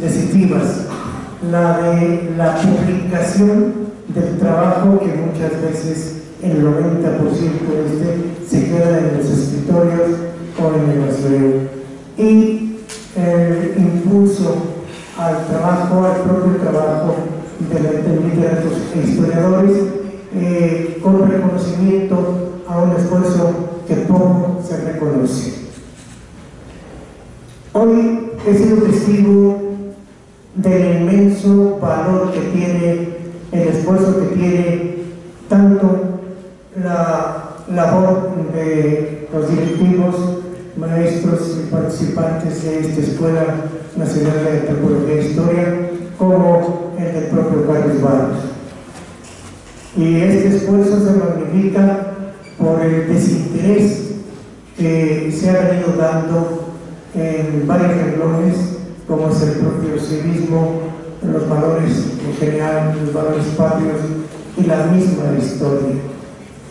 decisivas, la de la publicación del trabajo que muchas veces el 90% de este se queda en los escritorios o en el basurero. Y el impulso al trabajo, al propio trabajo de, los literatos e historiadores, eh, con reconocimiento a un esfuerzo que poco se reconoce. Hoy he sido testigo del inmenso valor que tiene, el esfuerzo que tiene tanto la labor de los directivos, maestros y participantes de esta Escuela Nacional de Antropología e Historia, como el propio Carlos Barros. Y este esfuerzo se magnifica por el desinterés que se ha venido dando en varios renglones, como es el propio civismo, los valores en general, los valores patrios y la misma historia.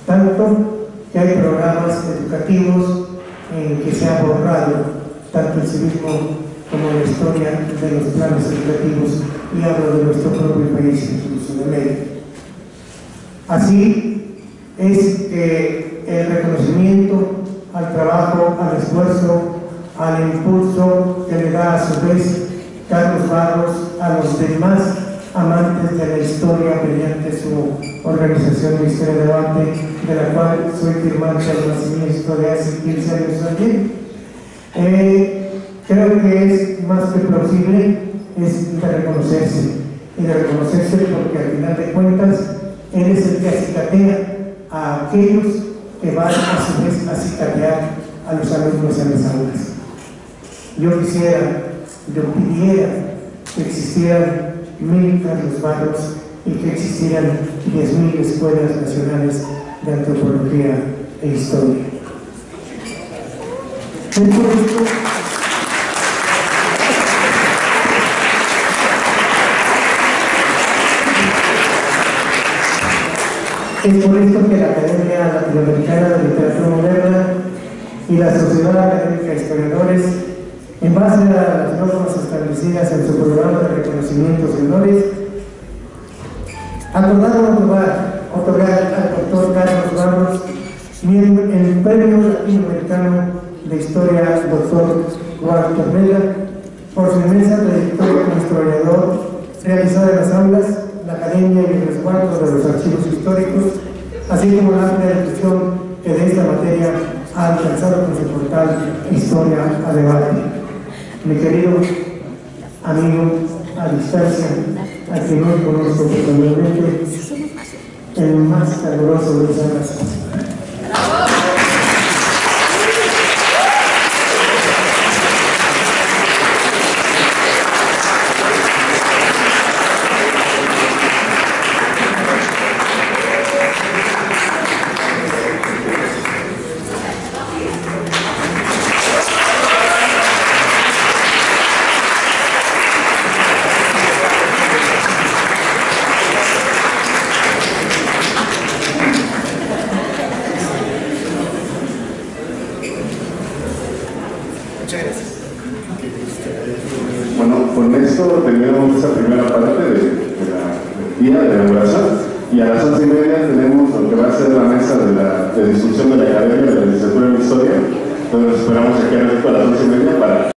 Tanto que hay programas educativos en que se ha borrado tanto el civismo como la historia de los planes educativos y hablo de nuestro propio país, incluso de México. Así es que el reconocimiento al trabajo, al esfuerzo, al impulso que le da a su vez Carlos Barros a los demás amantes de la historia mediante su organización de Historia Debate, de la cual soy firmante al nacimiento de hace 15 años también. Eh, creo que es más que plausible, es de reconocerse, y de reconocerse porque al final de cuentas él es el que acicatea a aquellos que van a su vez a acicatear a los alumnos en las aulas. Yo quisiera, yo pidiera que existieran mil Carlos Barros y que existieran diez mil escuelas nacionales de antropología e historia. Esto, es por esto que la Academia Latinoamericana de Literatura Moderna y la Sociedad Académica de Historiadores en base a las normas establecidas en su programa de reconocimientos y honores, acordaron otorgar, otorgar al doctor Carlos Barros el Premio Latinoamericano de Historia Doctor Walter Vela por su inmensa trayectoria como historiador realizada en las aulas, la academia y el resguardo de los archivos históricos, así como la amplia difusión que de esta materia ha alcanzado con su portal Historia a Debate mi querido amigo a distancia, a quien no conozco personalmente, el más caluroso de los abrazos. Con esto terminamos esta primera parte de, la día de inauguración y a las once y media tenemos lo que va a ser la mesa de, la, de de la Academia de la Licenciatura en Historia, nos esperamos aquí a las once y media para